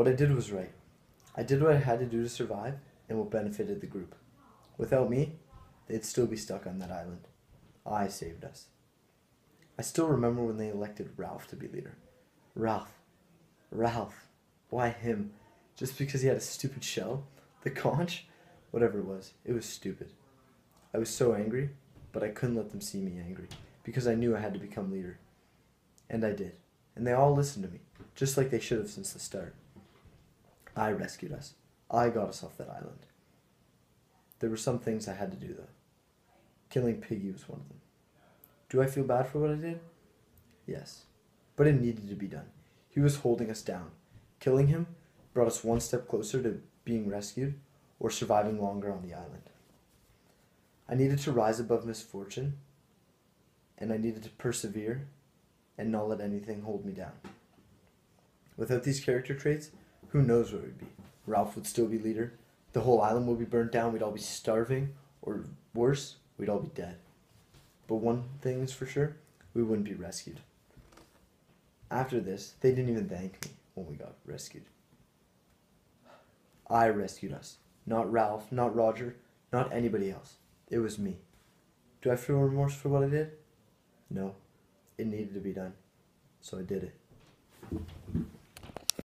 What I did was right. I did what I had to do to survive and what benefited the group. Without me, they'd still be stuck on that island. I saved us. I still remember when they elected Ralph to be leader. Ralph. Ralph. Why him? Just because he had a stupid shell? The conch? Whatever it was, it was stupid. I was so angry, but I couldn't let them see me angry because I knew I had to become leader. And I did. And they all listened to me, just like they should have since the start. I rescued us. I got us off that island. There were some things I had to do, though. Killing Piggy was one of them. Do I feel bad for what I did? Yes. But it needed to be done. He was holding us down. Killing him brought us one step closer to being rescued or surviving longer on the island. I needed to rise above misfortune, and I needed to persevere and not let anything hold me down. Without these character traits, who knows where we'd be? Ralph would still be leader. The whole island would be burnt down. We'd all be starving, or worse, we'd all be dead. But one thing is for sure, we wouldn't be rescued. After this, they didn't even thank me when we got rescued. I rescued us. Not Ralph, not Roger, not anybody else. It was me. Do I feel remorse for what I did? No. It needed to be done. So I did it.